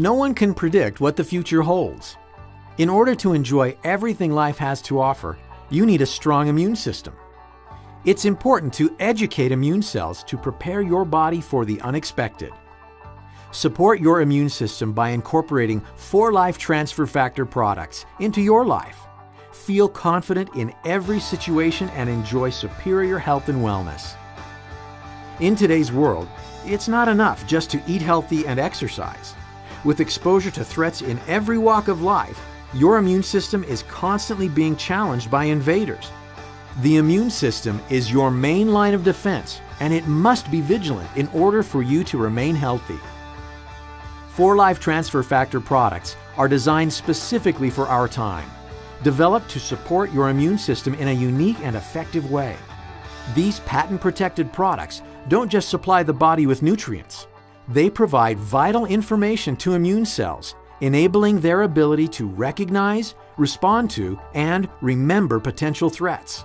No one can predict what the future holds. In order to enjoy everything life has to offer, you need a strong immune system. It's important to educate immune cells to prepare your body for the unexpected. Support your immune system by incorporating 4Life Transfer Factor products into your life. Feel confident in every situation and enjoy superior health and wellness. In today's world, it's not enough just to eat healthy and exercise. With exposure to threats in every walk of life, your immune system is constantly being challenged by invaders. The immune system is your main line of defense, and it must be vigilant in order for you to remain healthy. 4Life Transfer Factor products are designed specifically for our time, developed to support your immune system in a unique and effective way. These patent protected products don't just supply the body with nutrients, they provide vital information to immune cells, enabling their ability to recognize, respond to, and remember potential threats.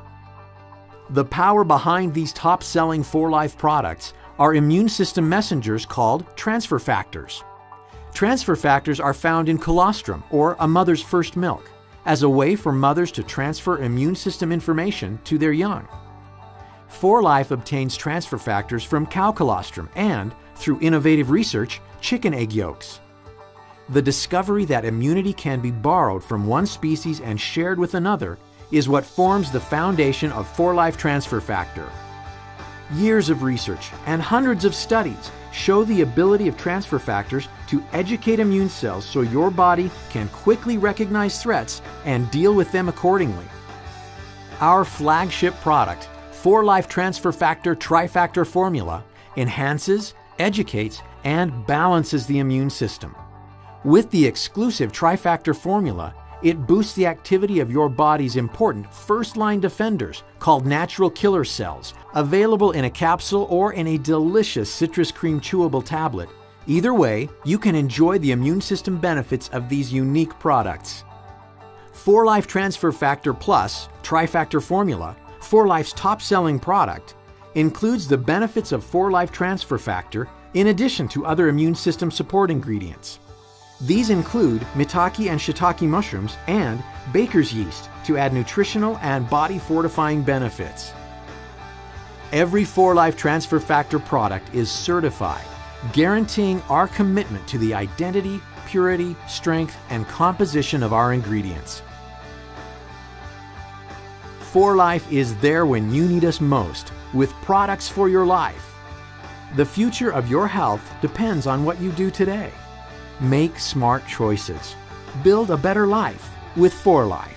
The power behind these top selling 4Life products are immune system messengers called transfer factors. Transfer factors are found in colostrum, or a mother's first milk, as a way for mothers to transfer immune system information to their young. 4Life obtains transfer factors from cow colostrum and, through innovative research, chicken egg yolks. The discovery that immunity can be borrowed from one species and shared with another is what forms the foundation of 4Life Transfer Factor. Years of research and hundreds of studies show the ability of transfer factors to educate immune cells so your body can quickly recognize threats and deal with them accordingly. Our flagship product, 4Life Transfer Factor Trifactor Formula, enhances, educates, and balances the immune system. With the exclusive Trifactor formula, it boosts the activity of your body's important first line defenders called natural killer cells, available in a capsule or in a delicious citrus cream chewable tablet. Either way, you can enjoy the immune system benefits of these unique products. 4Life Transfer Factor Plus, Trifactor Formula, 4Life's top selling product, includes the benefits of 4Life Transfer Factor in addition to other immune system support ingredients. These include maitake and shiitake mushrooms and baker's yeast to add nutritional and body fortifying benefits. Every 4Life Transfer Factor product is certified, guaranteeing our commitment to the identity, purity, strength, and composition of our ingredients. 4Life is there when you need us most, with products for your life. The future of your health depends on what you do today. Make smart choices. Build a better life with 4Life.